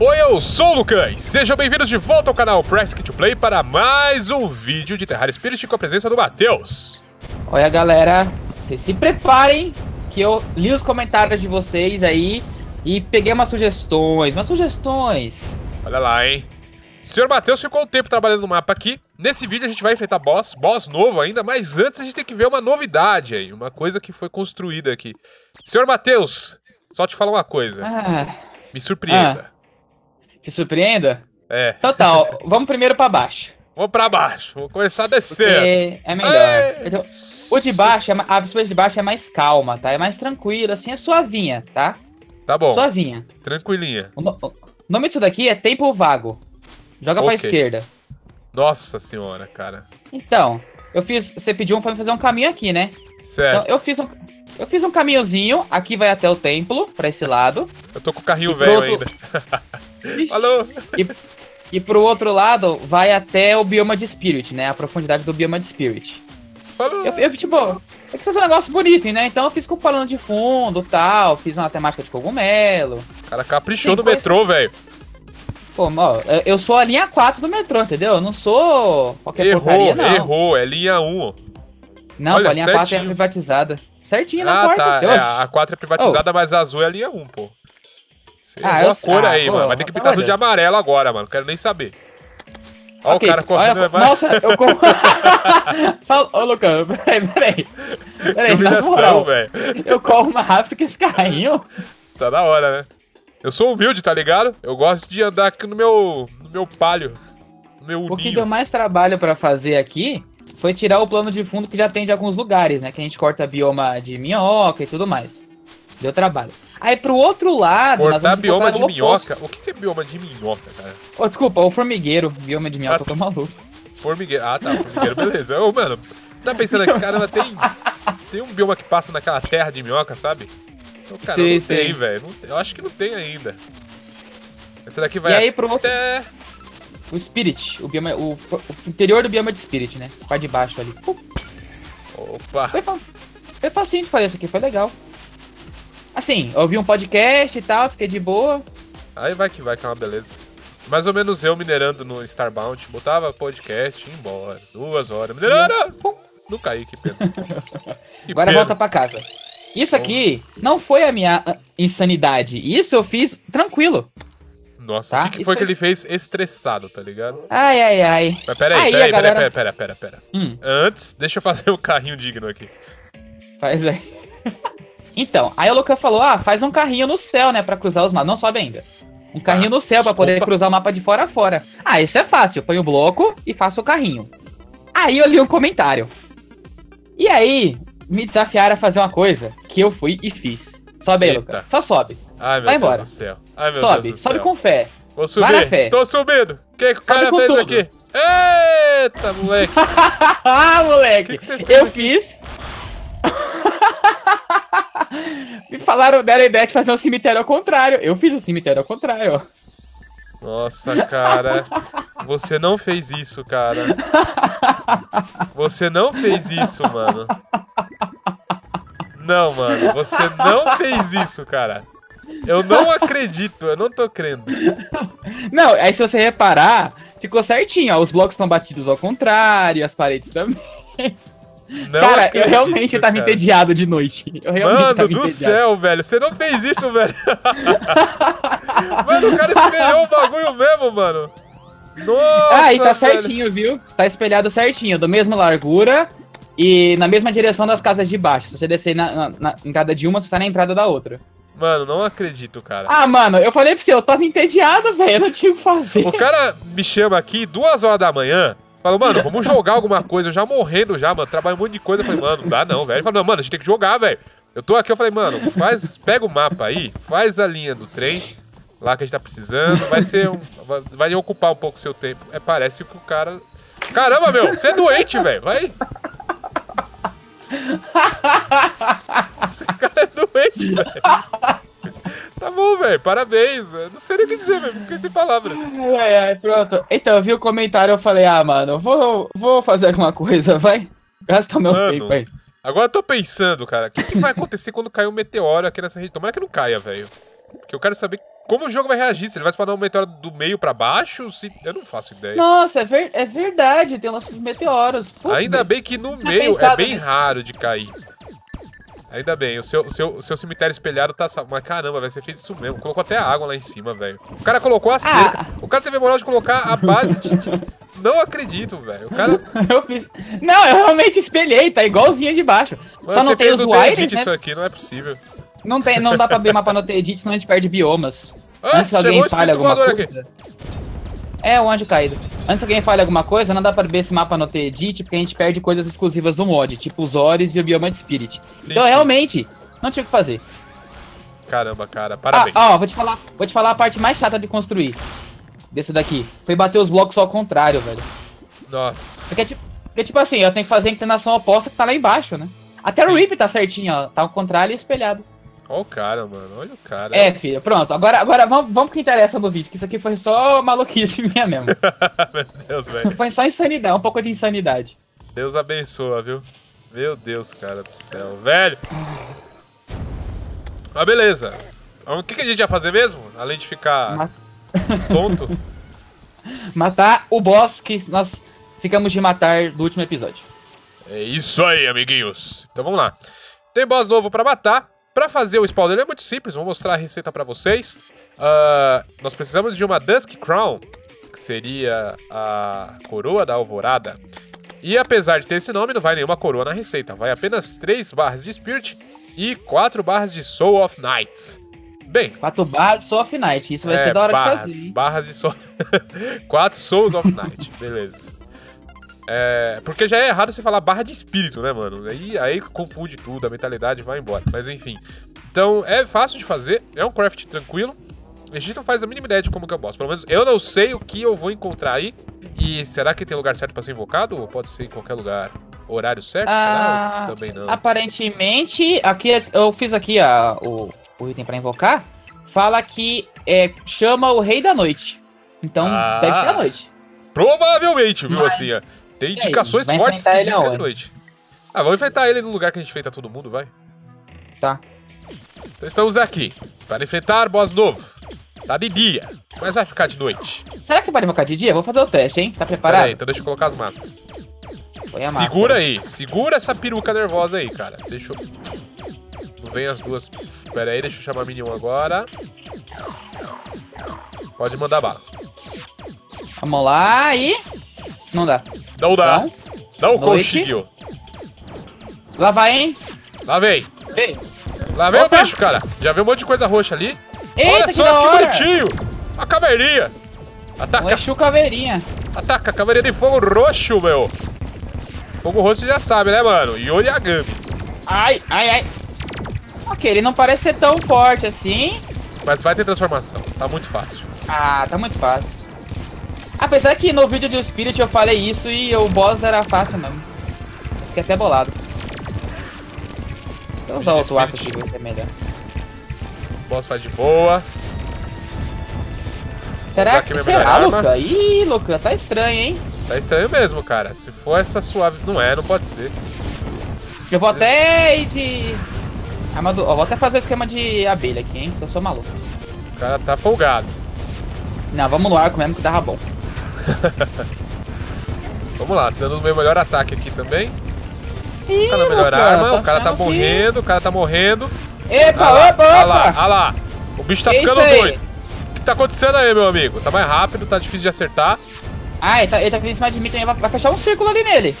Oi, eu sou o Lucas. Sejam bem-vindos de volta ao canal Press to Play para mais um vídeo de Terraria Spirit com a presença do Matheus. Olha, galera, vocês se preparem que eu li os comentários de vocês aí e peguei umas sugestões, umas sugestões. Olha lá, hein? O senhor Matheus ficou um tempo trabalhando no mapa aqui. Nesse vídeo a gente vai enfrentar boss, boss novo ainda, mas antes a gente tem que ver uma novidade aí, uma coisa que foi construída aqui. Senhor Matheus, só te falar uma coisa. Ah, Me surpreenda. Te surpreenda? É, Total, vamos primeiro pra baixo. vamos pra baixo. Vou começar descendo. Porque é melhor. Ei! Então, O de baixo, é a pessoa de baixo é mais calma, tá? É mais tranquila, assim, é suavinha, tá? Tá bom, Suavinha. tranquilinha. O, no- o nome disso daqui é tempo vago. Joga pra Ok. esquerda. Nossa senhora, cara. Então, eu fiz. Você pediu pra me fazer um caminho aqui, né? Então, Certo. eu fiz um. Eu fiz um caminhozinho, aqui vai até o templo, pra esse lado. Eu tô com o carrinho velho outro- ainda. Falou. E pro outro lado, vai até o bioma de Spirit, né? A profundidade do bioma de Spirit. Falou. Eu, eu tipo, eu quis fazer um negócio bonito, né? Então eu fiz com o plano de fundo tal, fiz uma temática de cogumelo. O cara caprichou foi- metrô, velho. Pô, ó, eu- sou a linha 4 do metrô, entendeu? Eu não sou qualquer Errou, porcaria, não. errou. É linha 1. ó. Não, Olha, pô, a linha 4 é certinho. privatizada. Certinho na Ah, porta. tá. É, a 4 é privatizada, mas a azul é a linha 1, pô. Você Ah, errou eu- cor ah, aí, pô, mano. Vai ter que pintar olha. tudo de amarelo agora, mano. Quero nem saber. Ó Ok, o cara correndo. olha, vai... Nossa, eu corro. Fala, ô, Lucão, peraí, peraí. Peraí, humilhação, moral, eu corro mais rápido que esse carrinho. Tá da hora, né? Eu sou humilde, tá ligado? Eu gosto de andar aqui no meu, no meu palio. No meu O que deu mais trabalho pra fazer aqui foi tirar o plano de fundo que já tem de alguns lugares, né? Que a gente corta bioma de minhoca e tudo mais. Deu trabalho. Aí pro outro lado, Cortar vamos bioma de minhoca. O que é bioma de minhoca, cara? Ô, desculpa, o formigueiro, bioma de minhoca, Ah, eu tô maluco. Formigueiro. Ah, tá. Formigueiro, beleza. Ô, mano, tá pensando aqui, caramba, tem, tem um bioma que passa naquela terra de minhoca, sabe? Então, cara, Sei, não sei. tem, velho. Eu acho que não tem ainda. Essa daqui vai E aí pro outro, até... o Spirit, o, bioma, o, o interior do bioma de Spirit, né? Parte de baixo ali. Opa. Foi, foi facinho de fazer isso aqui, foi legal. Assim, eu ouvi um podcast e tal, fiquei de boa. Aí vai que vai, que é uma beleza. Mais ou menos eu minerando no Starbound. Botava podcast e ia embora. Duas horas. Minerando! Pum. Não caí, que pena. Que Agora pena. volta pra casa. Isso aqui não foi a minha ah, insanidade. Isso eu fiz tranquilo. Nossa, Tá? o que, que Isso foi que foi- ele fez estressado, tá ligado? Ai, ai, ai. Mas peraí, Aí, peraí, galera- peraí, peraí, peraí, peraí. Hum, Antes, deixa eu fazer um carrinho digno aqui. faz aí. Então, aí o Luca falou: ah, faz um carrinho no céu, né? Pra cruzar os mapas. Não sobe ainda. Um carrinho Ah, no céu pra poder cruzar o mapa de fora a fora. Ah, isso é fácil. Eu ponho o bloco e faço o carrinho. Aí eu li um comentário. E aí, me desafiaram a fazer uma coisa que eu fui e fiz. Sobe aí. Luca. Só sobe. Ai, meu Vai embora. Ai, meu sobe. Sobe com fé. Vou Vai na subir. fé. Tô subindo. O que, que o cara fez tudo. aqui? Eita, moleque. ah, moleque! Que que você fez eu aqui? fiz. Me falaram, deram a ideia de fazer um cemitério ao contrário. Eu fiz o cemitério ao contrário, ó. Nossa, cara. Você não fez isso, cara. Você não fez isso, mano. Não, mano. Você não fez isso, cara. Eu não acredito. Eu não tô crendo. Não, aí se você reparar, ficou certinho, ó. Os blocos estão batidos ao contrário, as paredes também. Não cara, acredito, eu realmente tava cara. entediado de noite. Eu realmente Mano tava do entediado. céu, velho. Você não fez isso, velho. mano, o cara espelhou o bagulho mesmo, mano. Nossa, Ah, e tá velho. certinho, viu? Tá espelhado certinho, do mesmo largura e na mesma direção das casas de baixo. Se você descer na, na- na entrada de uma, você sai na entrada da outra. Mano, não acredito, cara. Ah, mano, eu falei pra você, eu tava entediado, velho, eu não tinha o que fazer. O cara me chama aqui duas horas da manhã. Falou, mano, vamos jogar alguma coisa. Eu já morrendo já, mano. Trabalho um monte de coisa. Eu falei, mano, não dá não, velho. Ele falou, mano, a gente tem que jogar, velho. Eu tô aqui, eu falei, mano, faz, pega o mapa aí, faz a linha do trem, lá que a gente tá precisando. Vai ser um. Vai ocupar um pouco o seu tempo. É, parece que o cara. Caramba, meu, você é doente, velho. Vai. Esse cara é doente, velho. Velho. Parabéns. Eu não sei nem o que dizer, velho. Fiquei sem palavras. Ai, ai, pronto. Então, eu vi o comentário, eu falei, ah, mano, vou, vou fazer alguma coisa, vai. Gasta meu Mano. tempo aí. Agora eu tô pensando, cara, o que, que vai acontecer quando cair um meteoro aqui nessa região? Tomara que não caia, velho. Porque eu quero saber como o jogo vai reagir? Se ele vai spawnar um meteoro do meio pra baixo? Se... Eu não faço ideia. Nossa, é, ver- é verdade, tem nossos meteoros. Putz, Ainda bem que no meio é bem nisso. raro de cair. Ainda bem, o seu, o seu, o seu cemitério espelhado tá. Mas caramba, velho, você fez isso mesmo. Colocou até água lá em cima, velho. O cara colocou a cerca. O cara teve a moral de colocar a base de. de- Não acredito, velho. O cara. Eu fiz. Não, eu realmente espelhei, tá igualzinho de baixo. Mano, Só não tem os Edit wires, né? isso aqui, não é possível. Não, tem, não dá pra abrir mapa no T-Edit, senão a gente perde biomas. Ah, Antes que alguém espírito alguma coisa. É, o anjo caído. Antes que alguém fale alguma coisa, não dá pra ver esse mapa no T-Edit, porque a gente perde coisas exclusivas do mod, tipo os Ores e o bioma de Spirit. Sim, então, sim. realmente, não tinha o que fazer. Caramba, cara. Ah, Parabéns. ó, vou te falar, vou te falar a parte mais chata de construir. Desse daqui. Foi bater os blocos ao contrário, velho. Nossa. Porque, tipo, porque, tipo assim, eu tenho que fazer a inclinação oposta que tá lá embaixo, né? Até Sim. o Rip tá certinho, ó. Tá ao contrário e espelhado. Olha o cara, mano. Olha o cara. É, filho, pronto. Agora, agora vamos, vamos pro que interessa no vídeo, que isso aqui foi só maluquice minha mesmo. Meu Deus, velho. foi só insanidade, um pouco de insanidade. Deus abençoa, viu? Meu Deus, cara do céu. Velho. Mas beleza. O que, que a gente ia fazer mesmo? Além de ficar Ma- tonto? Matar o boss que nós ficamos de matar do último episódio. É isso aí, amiguinhos. Então vamos lá. Tem boss novo pra matar. Pra fazer o spawn dele é muito simples. Vou mostrar a receita pra vocês. Ah, nós precisamos de uma Dusk Crown, que seria a coroa da alvorada. E apesar de ter esse nome, não vai nenhuma coroa na receita. Vai apenas 3 barras de Spirit e 4 barras de Soul of Night. Bem, Quatro barras Soul of Night. Isso vai é, ser da hora barras, de fazer. hein? barras de Soul... 4 Souls of Night. Beleza. É, porque já é errado você falar barra de espírito, né, mano? Aí, aí confunde tudo, a mentalidade vai embora. Mas enfim. Então, é fácil de fazer, é um craft tranquilo. A gente não faz a mínima ideia de como que eu posso. Pelo menos eu não sei o que eu vou encontrar aí. E será que tem lugar certo pra ser invocado? Ou pode ser em qualquer lugar? Horário certo? Ah, será? Também não. Aparentemente, aqui eu fiz aqui a, o, o item pra invocar. Fala que é, chama o Rei da Noite. Então Ah. deve ser a noite. Provavelmente, viu, Mas- assim, ó. Tem indicações vai fortes que diz que é de noite. Ah, vamos enfrentar ele no lugar que a gente enfrenta todo mundo, vai. Tá. Então estamos aqui para enfrentar boss novo. Tá de dia, mas vai ficar de noite. Será que pode invocar de dia? Vou fazer o teste, hein? Tá Pera preparado? aí, então deixa eu colocar as máscaras. Põe a Segura máscara. aí, segura essa peruca nervosa aí, cara. Deixa eu... Não vem as duas... Pera aí, deixa eu chamar a Minion agora. Pode mandar bala. Vamos lá e. Não dá. Não dá. Bom. Não Noite. conseguiu. Lá vai, hein? Lá vem. Ei. Lá vem Opa. o bicho, cara. Já viu um monte de coisa roxa ali. Eita, Olha que só que, hora. bonitinho. A caveirinha. Ataca, Exu caveirinha. ataca. Caveirinha de fogo roxo, meu. Fogo roxo já sabe, né, mano? Yoriagami. Ai, ai, ai. Ok, ele não parece ser tão forte assim. Mas vai ter transformação. Tá muito fácil. Ah, tá muito fácil. Apesar que no vídeo do Spirit eu falei isso e o boss era fácil mesmo. Fiquei até bolado. Deixa eu usar outro arco aqui, vai ser melhor. O boss vai de boa. Será que será, arma. Luca? Ih, Luca, tá estranho, hein? Tá estranho mesmo, cara. Se for essa suave... Não é, não pode ser. Eu vou até ir de... Armadu... Ó, vou até fazer o esquema de abelha aqui, hein? Que eu sou maluco. O cara tá folgado. Não, vamos no arco mesmo que tava bom. Vamos lá, dando o meu melhor ataque aqui também. Ih, O cara melhor Luca, arma. tô O cara tá morrendo, o cara tá morrendo. Epa, Ah lá, opa, ah lá, ah lá. O bicho tá Que ficando doido. O que tá acontecendo aí, meu amigo? Tá mais rápido, tá difícil de acertar. Ah, ele tá, ele tá vindo em cima de mim também. Vai, fechar um círculo ali nele.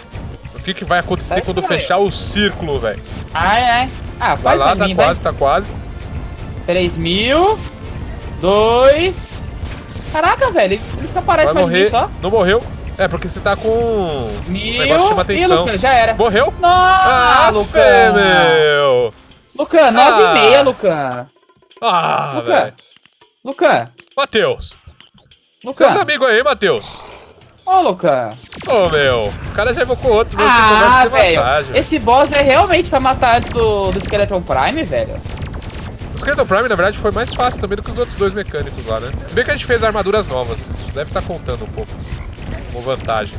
O que, que vai acontecer Vai quando fechar o círculo, velho? Ai, ai. Ah, Vai lá, tá mim, quase, tá quase. vai. 3 mil. 2. Caraca, velho. Ele fica parado Vai cima de mim morrer. só. Não morreu. É, porque você tá com. Esse Mil. negócio chama atenção. Luca, já era. Morreu? Nossa, Ah, Luca. fé, meu! Luca, 9 Ah. e meia, Luca. Ah, Luca. velho. Luca. Matheus. Seus Luca. amigos aí, Matheus. Ô, Luca. Ô, meu. O cara já evocou outro, Ah, velho. Esse boss é realmente pra matar antes do, do Skeleton Prime, velho. O Skeleton Prime, na verdade, foi mais fácil também do que os outros dois mecânicos lá, né? Se bem que a gente fez armaduras novas, isso deve estar contando um pouco. Como vantagem.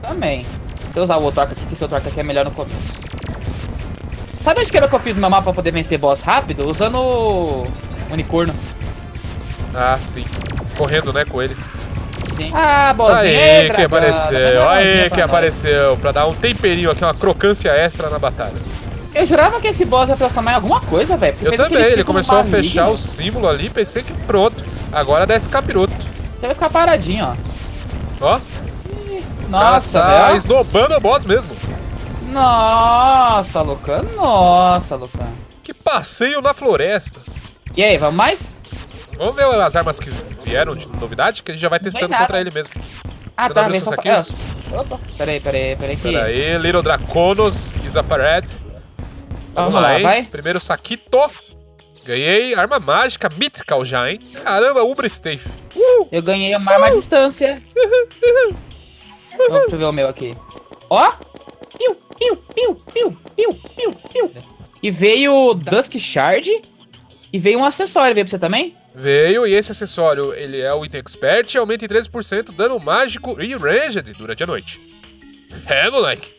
Também. Deixa eu usar o outro arco aqui, que esse outro arco aqui é melhor no começo. Sabe o esquema que eu fiz no meu mapa pra poder vencer boss rápido? Usando o unicórnio. Ah, sim. Correndo, né, com ele. Sim. Ah, bozinha. Aí, que apareceu. Aí, que apareceu. Pra dar um temperinho aqui, uma crocância extra na batalha. Eu jurava que esse boss ia transformar em alguma coisa, velho. Eu também. Ele começou a fechar o símbolo ali. Pensei que pronto. Agora desce capiroto. Você vai ficar paradinho, ó. Ó. Nossa, tá velho. esnobando o boss mesmo. Nossa, Lucan. Nossa, Lucan. Que passeio na floresta. E aí, vamos mais? Vamos ver as armas que vieram de novidade, que a gente já vai testando contra ele mesmo. Ah, Você tá. Vem só... Ah, Opa, peraí, peraí, peraí aqui. Pera aí, Little Draconos, Isaparet. Vamos lá, hein? vai. Primeiro saquito. Ganhei arma mágica mythical já, hein? Caramba, Ubra Stafe. Uh! Eu ganhei uma arma à distância. Deixa eu ver o meu aqui. Ó! Piu, piu, piu, piu, piu, piu, piu. E veio Dusk Shard. E veio um acessório, veio pra você também? Veio, e esse acessório, ele é o item expert e aumenta em 13% dano mágico e ranged durante a noite. É, moleque.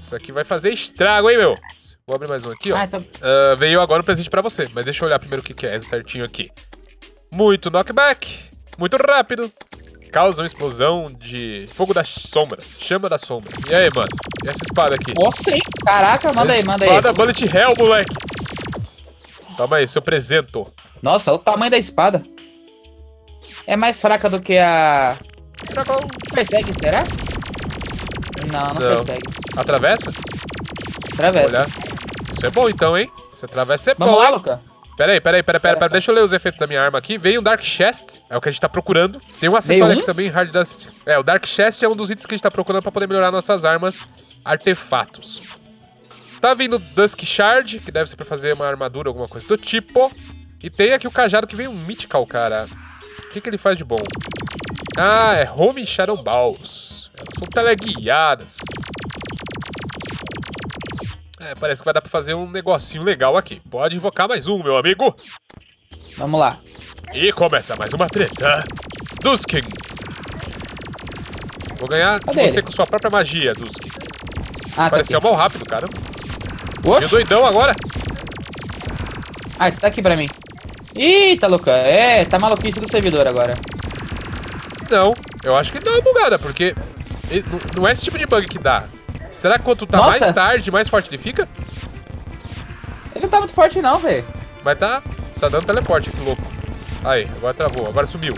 Isso aqui vai fazer estrago, hein, meu? Vou abrir mais um aqui, ó. Ah, tá. Ah, veio agora um presente pra você, mas deixa eu olhar primeiro o que, que é certinho aqui. Muito knockback, muito rápido, causa uma explosão de fogo das sombras, chama das sombras. E aí, mano? E essa espada aqui? Nossa, hein? Caraca, manda aí, manda aí. Espada Bullet Hell, moleque. Toma aí, seu presento. Nossa, olha o tamanho da espada. É mais fraca do que a. Persegue, será? Não, não, Não. persegue. Atravessa? Atravessa. Olha. Isso é bom então, hein? Se atravessa é Vamos bom, lá, hein? Luca. Pera aí, pera aí, pera, pera. Deixa eu ler os efeitos da minha arma aqui. Veio um Dark Chest, é o que a gente tá procurando. Tem um acessório um? aqui também, Hard Dust. É, o Dark Chest é um dos itens que a gente tá procurando pra poder melhorar nossas armas, artefatos. Tá vindo Dusk Shard, que deve ser pra fazer uma armadura, alguma coisa do tipo. E tem aqui o cajado que vem um Mythical, cara. O que, que ele faz de bom? Ah, é Home Shadow Balls. Elas são teleguiadas. É, parece que vai dar pra fazer um negocinho legal aqui. Pode invocar mais um, meu amigo. Vamos lá. E começa mais uma treta. Duskin. Vou ganhar de Cadê você ele? com sua própria magia, Duskin. Ah, tá Pareceu aqui. mal rápido, cara. Oxe. doidão agora. Ah, tá aqui pra mim. Eita, Luca. É, tá maluquice do servidor agora. Não, eu acho que dá uma bugada, porque ele- não é esse tipo de bug que dá. Será que quanto tá Nossa. mais tarde, mais forte ele fica? Ele não tá muito forte não, velho. Mas tá, tá dando teleporte, que louco. Aí, agora travou, agora sumiu.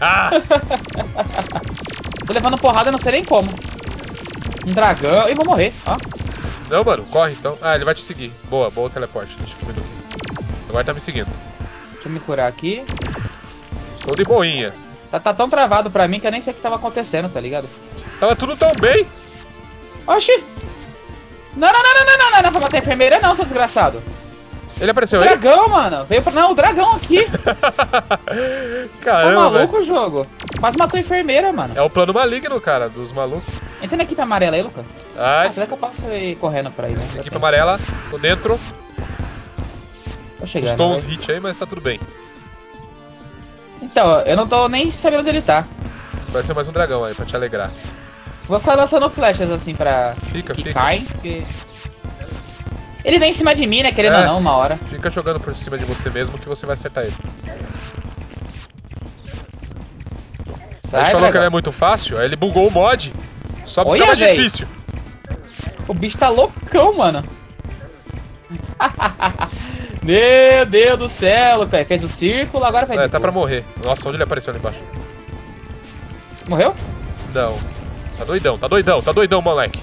Ah! Tô levando porrada, não sei nem como. Um dragão. Ih, vou morrer, ó. Não, mano, corre então. Ah, ele vai te seguir. Boa, boa o teleporte. Deixa eu aqui. Agora tá me seguindo. Deixa eu me curar aqui. Estou de boinha. Tá, tá tão travado pra mim que eu nem sei o que tava acontecendo, tá ligado? Tava tudo tão bem. Oxi! Não, não, não, não, não, não, não, não, vou matar a enfermeira não, seu desgraçado. Ele apareceu aí? Dragão, mano. Veio pra... Não, o dragão aqui. Tá Caramba, maluco velho. o jogo. Quase matou a enfermeira, mano. É o plano maligno, cara, dos malucos. Entra na equipe amarela aí, Luca. Ah, será que eu posso ir correndo pra aí, né? equipe amarela, tô dentro. Tô chegando. Custou vai. uns hits aí, mas tá tudo bem. Então, eu não tô nem sabendo onde ele tá. Vai ser mais um dragão aí, pra te alegrar. Vou ficar lançando flechas assim pra Fica, que fica. caem, porque... Ele vem em cima de mim, né? Querendo É. ou não, uma hora. Fica jogando por cima de você mesmo que você vai acertar ele. a Sai, gente falou que ele é muito fácil, aí ele bugou o mod. Só Olha, fica mais véi. difícil. O bicho tá loucão, mano. Meu Deus do céu, Lucas. Fez o círculo, agora vai É, tá pra boa. morrer. Nossa, onde ele apareceu ali embaixo? Morreu? Não. Tá doidão, tá doidão, tá doidão, moleque.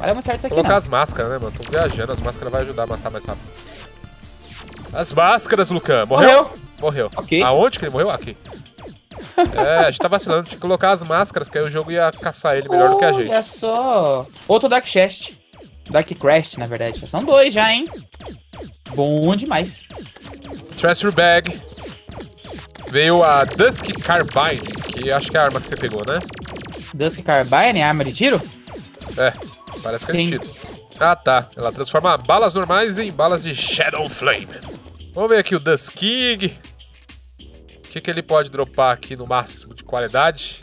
Olha muito certo isso aqui, Colocar não. as máscaras, né, mano? Tô viajando, as máscaras vai ajudar a matar mais rápido. As máscaras, Lucan. Morreu? Morreu. Morreu. Ok. Aonde que ele morreu? Aqui. É, a gente tá vacilando, tinha que colocar as máscaras, que aí o jogo ia caçar ele melhor do que a gente. Olha só. Outro Dark Chest. Dark Crest, na verdade. Já São dois já, hein? Bom demais. Treasure Bag. Veio a Dusk Carbine, que acho que é a arma que você pegou, né? Dusk Carbine, arma de tiro? É, parece que é Sim. tiro. Ah, tá. Ela transforma balas normais em balas de Shadow Flame. Vamos ver aqui o Dusk King. O que, que ele pode dropar aqui no máximo de qualidade?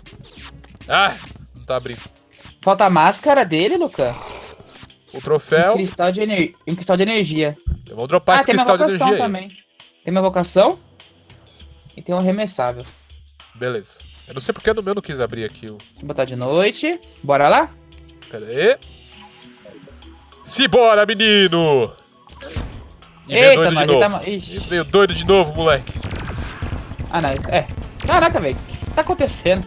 Ah, não tá abrindo. Falta a máscara dele, Luca. O Um troféu. cristal de, ener... um cristal de energia. Vamos dropar ah, esse cristal de energia aí. também. Tem minha vocação? e tem um arremessável. Beleza. Eu não sei porque no meu não quis abrir aqui o. Vou botar de noite. Bora lá? Pera aí. Simbora, menino! E veio Eita, doido de mas novo. tá. Ixi. veio doido de novo, moleque. Ah, não. É. Caraca, velho. O que tá acontecendo?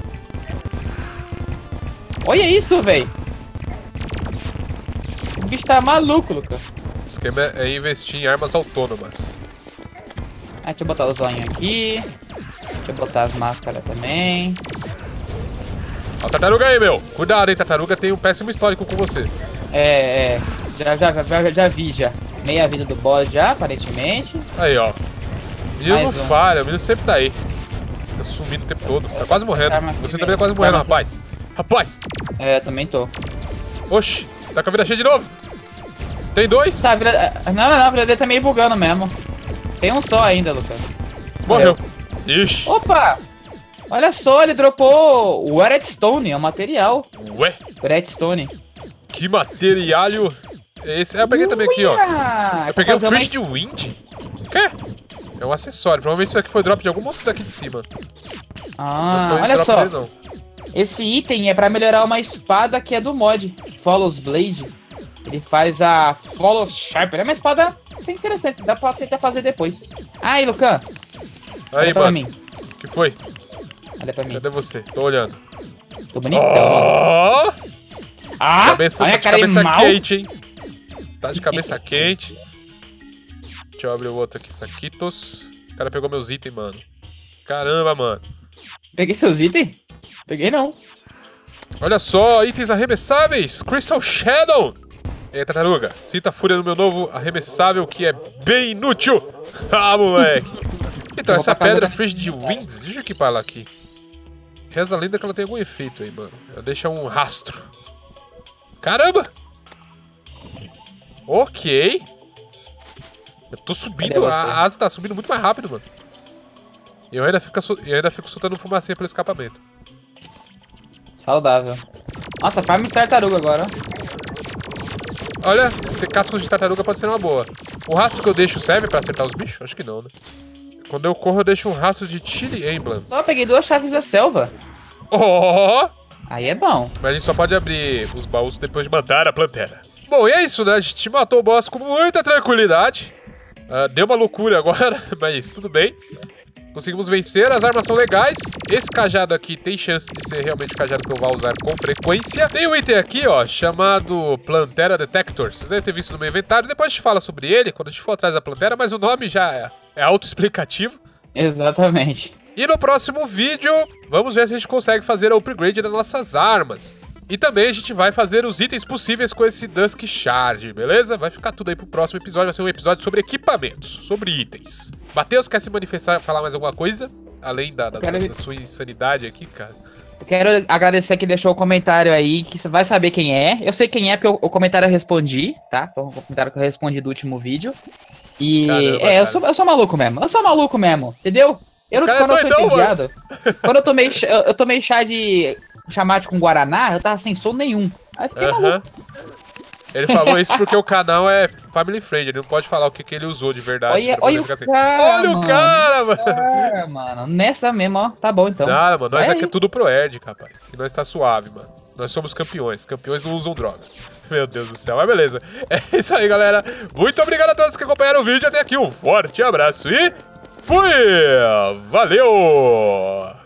Olha isso, velho. O bicho tá maluco, Lucas. O esquema é investir em armas autônomas. Ah, deixa eu botar o zoinho aqui. Deixa eu botar as máscaras também. Ó, tartaruga aí, meu. Cuidado, hein, tartaruga tem um péssimo histórico com você. É, é. Já, já, já, já vi já. Meia vida do boss já, aparentemente. Aí, ó. Menino Mais não um. falha, o menino sempre tá aí. Tá sumindo o tempo todo. Tá quase morrendo. Aqui, Você também tá quase morrendo, rapaz. Rapaz! É, também tô. Oxi, tá com a vida cheia de novo. Tem dois? Tá, a vida... Não, não, não, a vida dele tá meio bugando mesmo. Tem um só ainda, Lucas. Morreu. Ixi. Opa! Olha só, ele dropou o Redstone, é um material. Ué, Redstone. que materialho é esse? Eu peguei também aqui, ó. Uia! Eu peguei o Fish de Wind. O quê? É um acessório. Provavelmente isso aqui foi drop de algum monstro daqui de cima. Ah, olha só. dele. Esse item é pra melhorar uma espada que é do mod, Follows Blade. Ele faz a Follow Sharp. É uma espada bem interessante, dá pra tentar fazer depois. Aí, Lucan, Aí, olha pra mano. que foi? Olha pra mim. Cadê você? Tô olhando. Tô bonitão. Ó! Ah, Cabeça, olha tá de cara de cabeça mal. quente, hein? Tá de cabeça quente. Deixa eu abrir o outro aqui, Saquitos. O cara pegou meus itens, mano. Caramba, mano. Peguei seus itens? Peguei não. Olha só, itens arremessáveis. Crystal Shadow. E aí, tartaruga, sinta a fúria no meu novo arremessável que é bem inútil. Ah, moleque. Então, essa pedra da- Frigid Winds, deixa eu equipar ela aqui. Reza a lenda que ela tem algum efeito aí, mano. Ela deixa um rastro. Caramba! Ok. Eu tô subindo, a asa tá subindo muito mais rápido, mano. E eu ainda fico, eu ainda fico soltando fumacinha pelo escapamento. Saudável. Nossa, farm de tartaruga agora. Olha, ter cascos de tartaruga pode ser uma boa. O rastro que eu deixo serve pra acertar os bichos? Acho que não, né? Quando eu corro, eu deixo um rastro de Chili Emblem. Só peguei duas chaves da selva. Oh! Aí é bom. Mas a gente só pode abrir os baús depois de matar a plantera. Bom, e é isso, né? A gente matou o boss com muita tranquilidade. Ah, deu uma loucura agora, mas tudo bem. Conseguimos vencer, as armas são legais. Esse cajado aqui tem chance de ser realmente o cajado que eu vou usar com frequência. Tem um item aqui, ó, chamado Plantera Detector. Vocês devem ter visto no meu inventário. Depois a gente fala sobre ele, quando a gente for atrás da Plantera, mas o nome já é, é autoexplicativo. Exatamente. E no próximo vídeo, vamos ver se a gente consegue fazer o upgrade das nossas armas. E também a gente vai fazer os itens possíveis com esse Dusk Shard, beleza? Vai ficar tudo aí pro próximo episódio, vai ser um episódio sobre equipamentos, sobre itens. Matheus, quer se manifestar, falar mais alguma coisa? Além da, da- quero- da sua insanidade aqui, cara. Eu quero agradecer que deixou o comentário aí, que você vai saber quem é. Eu sei quem é, porque o, comentário eu respondi, tá? Foi um comentário que eu respondi do último vídeo. E. Caramba, é, cara. eu sou, eu sou maluco mesmo. Eu sou maluco mesmo, entendeu? Eu, quando eu tô doidão, entediado. quando eu tomei, eu, eu tomei chá de chamate com Guaraná, eu tava sem som nenhum. Aí fiquei Aham. maluco. Ele falou isso porque o canal é family friend, ele não pode falar o que, que ele usou de verdade. Olha, pra olha o cara, Olha o mano. cara, mano! Ah, mano, nessa mesmo, ó. Tá bom então. Nada, mano. Nós Vai aqui é aí. tudo pro Erd, rapaz. E nós tá suave, mano. Nós somos campeões. Campeões não usam drogas. Meu Deus do céu. Mas beleza. É isso aí, galera. Muito obrigado a todos que acompanharam o vídeo até aqui. Um forte abraço e fui! Valeu!